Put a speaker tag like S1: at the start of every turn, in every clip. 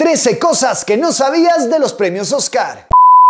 S1: 13 cosas que no sabías de los premios Oscar.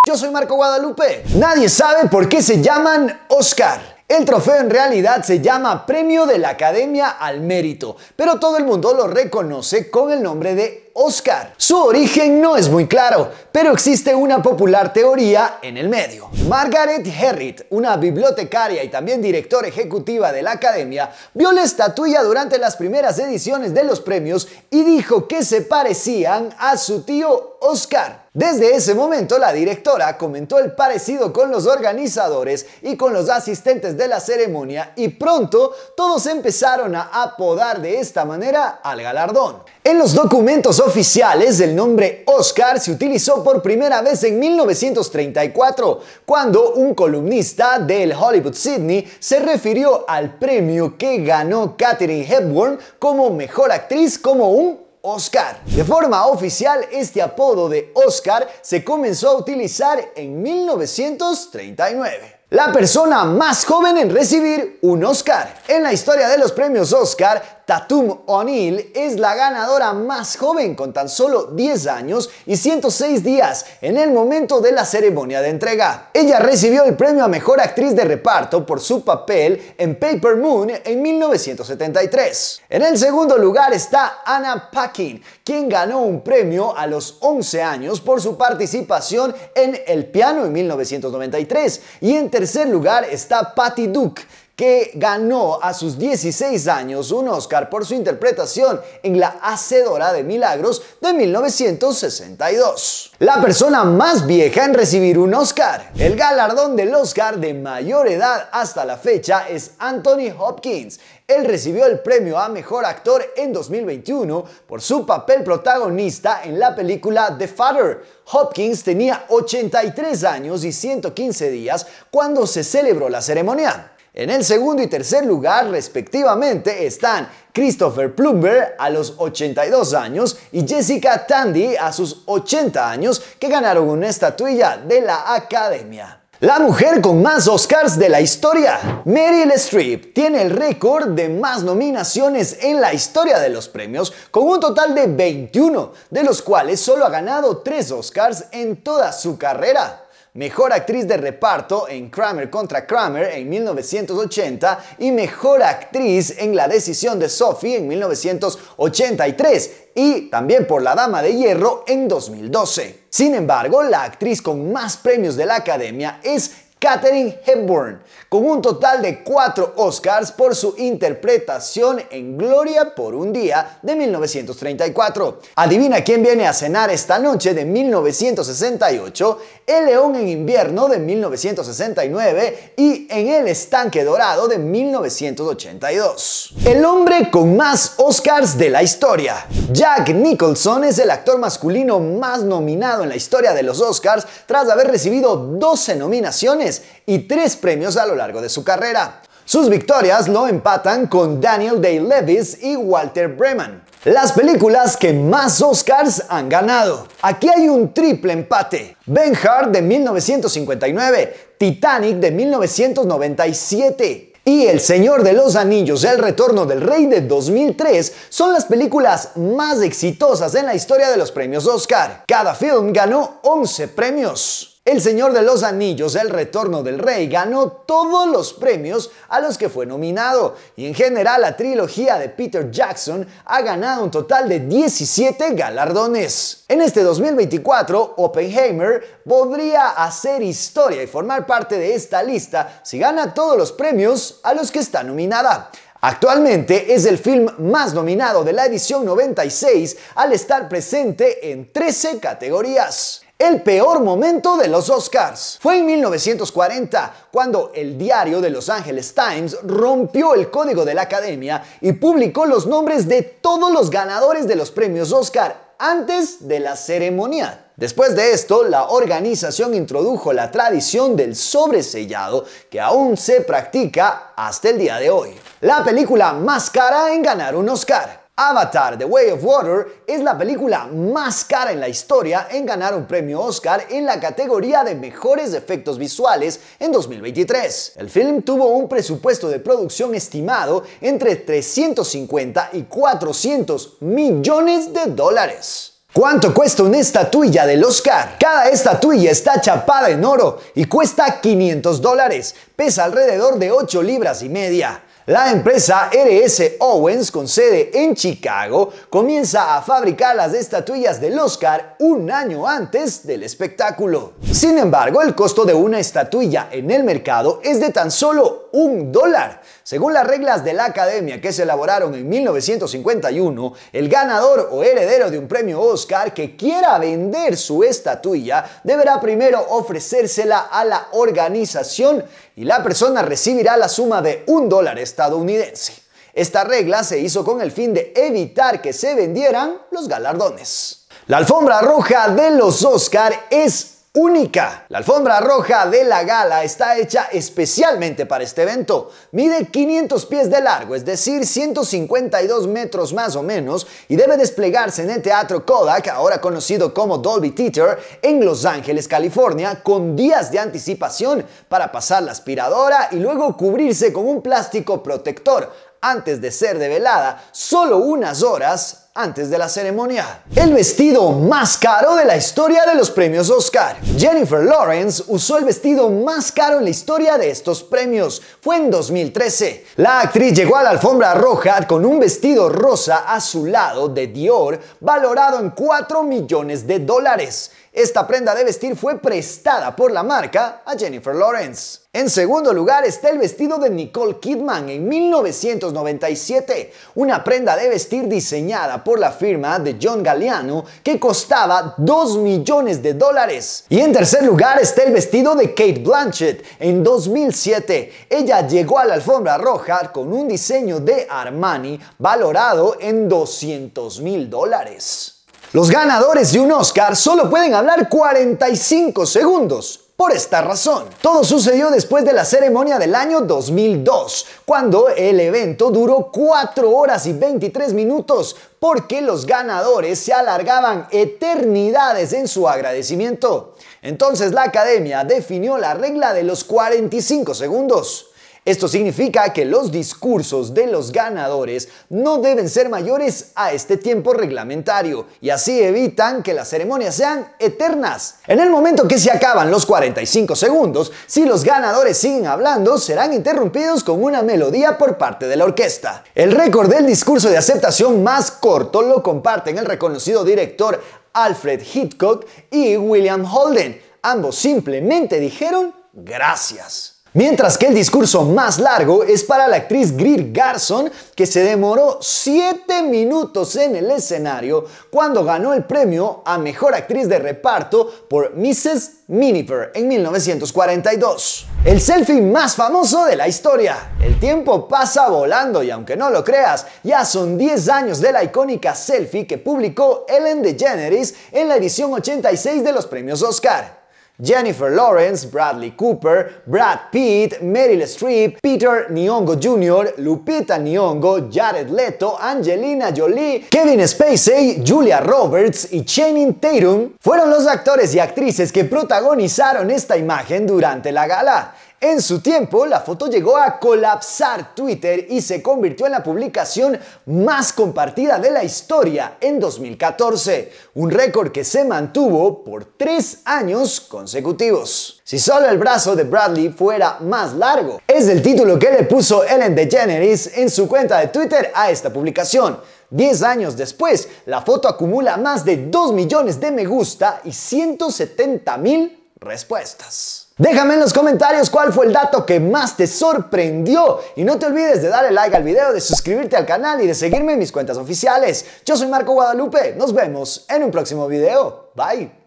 S1: Yo soy Marco Guadalupe. Nadie sabe por qué se llaman Oscar. El trofeo en realidad se llama Premio de la Academia al Mérito, pero todo el mundo lo reconoce con el nombre de Oscar. Su origen no es muy claro, pero existe una popular teoría en el medio. Margaret Herritt, una bibliotecaria y también directora ejecutiva de la academia, vio la estatuilla durante las primeras ediciones de los premios y dijo que se parecían a su tío Oscar. Desde ese momento, la directora comentó el parecido con los organizadores y con los asistentes de la ceremonia y pronto todos empezaron a apodar de esta manera al galardón. En los documentos oficiales, el nombre Oscar se utilizó por primera vez en 1934, cuando un columnista del Hollywood Sydney se refirió al premio que ganó Katherine Hepburn como mejor actriz como un Oscar. De forma oficial, este apodo de Oscar se comenzó a utilizar en 1939 la persona más joven en recibir un Oscar. En la historia de los premios Oscar, Tatum O'Neill es la ganadora más joven con tan solo 10 años y 106 días en el momento de la ceremonia de entrega. Ella recibió el premio a Mejor Actriz de Reparto por su papel en Paper Moon en 1973. En el segundo lugar está Anna Paquin, quien ganó un premio a los 11 años por su participación en El piano en 1993. Y en tercer lugar está Patty Duke, que ganó a sus 16 años un Oscar por su interpretación en La Hacedora de Milagros de 1962. La persona más vieja en recibir un Oscar. El galardón del Oscar de mayor edad hasta la fecha es Anthony Hopkins. Él recibió el premio a Mejor Actor en 2021 por su papel protagonista en la película The Father. Hopkins tenía 83 años y 115 días cuando se celebró la ceremonia. En el segundo y tercer lugar, respectivamente, están Christopher Plumber a los 82 años y Jessica Tandy a sus 80 años, que ganaron una estatuilla de la Academia. La mujer con más Oscars de la historia. Meryl Streep tiene el récord de más nominaciones en la historia de los premios, con un total de 21, de los cuales solo ha ganado 3 Oscars en toda su carrera. Mejor actriz de reparto en Kramer contra Kramer en 1980 y Mejor actriz en La decisión de Sophie en 1983 y también por La Dama de Hierro en 2012. Sin embargo, la actriz con más premios de la Academia es Katherine Hepburn, con un total de cuatro Oscars por su interpretación en Gloria por un día de 1934. Adivina quién viene a cenar esta noche de 1968, El León en invierno de 1969 y En el estanque dorado de 1982. El hombre con más Oscars de la historia. Jack Nicholson es el actor masculino más nominado en la historia de los Oscars tras haber recibido 12 nominaciones y tres premios a lo largo de su carrera. Sus victorias lo empatan con Daniel Day-Lewis y Walter Breman. Las películas que más Oscars han ganado. Aquí hay un triple empate. Ben Hur de 1959, Titanic de 1997 y El Señor de los Anillos, El Retorno del Rey de 2003 son las películas más exitosas en la historia de los premios Oscar. Cada film ganó 11 premios. El Señor de los Anillos, El Retorno del Rey, ganó todos los premios a los que fue nominado y en general la trilogía de Peter Jackson ha ganado un total de 17 galardones. En este 2024, Oppenheimer podría hacer historia y formar parte de esta lista si gana todos los premios a los que está nominada. Actualmente es el film más nominado de la edición 96 al estar presente en 13 categorías. El peor momento de los Oscars fue en 1940, cuando el diario de Los Angeles Times rompió el código de la academia y publicó los nombres de todos los ganadores de los premios Oscar antes de la ceremonia. Después de esto, la organización introdujo la tradición del sobresellado que aún se practica hasta el día de hoy. La película más cara en ganar un Oscar. Avatar The Way of Water es la película más cara en la historia en ganar un premio Oscar en la categoría de mejores efectos visuales en 2023. El film tuvo un presupuesto de producción estimado entre 350 y 400 millones de dólares. ¿Cuánto cuesta una estatuilla del Oscar? Cada estatuilla está chapada en oro y cuesta 500 dólares. Pesa alrededor de 8 libras y media. La empresa RS Owens, con sede en Chicago, comienza a fabricar las estatuillas del Oscar un año antes del espectáculo. Sin embargo, el costo de una estatuilla en el mercado es de tan solo un dólar. Según las reglas de la academia que se elaboraron en 1951, el ganador o heredero de un premio Oscar que quiera vender su estatuilla deberá primero ofrecérsela a la organización y la persona recibirá la suma de un dólar estadounidense. Esta regla se hizo con el fin de evitar que se vendieran los galardones. La alfombra roja de los Oscar es única. La alfombra roja de la gala está hecha especialmente para este evento. Mide 500 pies de largo, es decir, 152 metros más o menos, y debe desplegarse en el Teatro Kodak, ahora conocido como Dolby Theater, en Los Ángeles, California, con días de anticipación para pasar la aspiradora y luego cubrirse con un plástico protector antes de ser develada, solo unas horas antes de la ceremonia. El vestido más caro de la historia de los premios Oscar. Jennifer Lawrence usó el vestido más caro en la historia de estos premios. Fue en 2013. La actriz llegó a la alfombra roja con un vestido rosa a su lado de Dior valorado en 4 millones de dólares. Esta prenda de vestir fue prestada por la marca a Jennifer Lawrence. En segundo lugar está el vestido de Nicole Kidman en 1997, una prenda de vestir diseñada por la firma de John Galliano que costaba 2 millones de dólares. Y en tercer lugar está el vestido de Kate Blanchett en 2007. Ella llegó a la alfombra roja con un diseño de Armani valorado en 200 mil dólares. Los ganadores de un Oscar solo pueden hablar 45 segundos. Por esta razón, todo sucedió después de la ceremonia del año 2002, cuando el evento duró 4 horas y 23 minutos, porque los ganadores se alargaban eternidades en su agradecimiento. Entonces la academia definió la regla de los 45 segundos. Esto significa que los discursos de los ganadores no deben ser mayores a este tiempo reglamentario y así evitan que las ceremonias sean eternas. En el momento que se acaban los 45 segundos, si los ganadores siguen hablando, serán interrumpidos con una melodía por parte de la orquesta. El récord del discurso de aceptación más corto lo comparten el reconocido director Alfred Hitchcock y William Holden. Ambos simplemente dijeron gracias. Mientras que el discurso más largo es para la actriz Greer Garson, que se demoró 7 minutos en el escenario cuando ganó el premio a Mejor Actriz de Reparto por Mrs. Miniver en 1942. El selfie más famoso de la historia. El tiempo pasa volando y aunque no lo creas, ya son 10 años de la icónica selfie que publicó Ellen DeGeneres en la edición 86 de los premios Oscar. Jennifer Lawrence, Bradley Cooper, Brad Pitt, Meryl Streep, Peter Nyong'o Jr., Lupita Nyong'o, Jared Leto, Angelina Jolie, Kevin Spacey, Julia Roberts y Channing Tatum fueron los actores y actrices que protagonizaron esta imagen durante la gala. En su tiempo, la foto llegó a colapsar Twitter y se convirtió en la publicación más compartida de la historia en 2014, un récord que se mantuvo por tres años consecutivos. Si solo el brazo de Bradley fuera más largo, es el título que le puso Ellen DeGeneres en su cuenta de Twitter a esta publicación. Diez años después, la foto acumula más de 2 millones de me gusta y 170 mil respuestas. Déjame en los comentarios cuál fue el dato que más te sorprendió y no te olvides de darle like al video, de suscribirte al canal y de seguirme en mis cuentas oficiales. Yo soy Marco Guadalupe, nos vemos en un próximo video. Bye.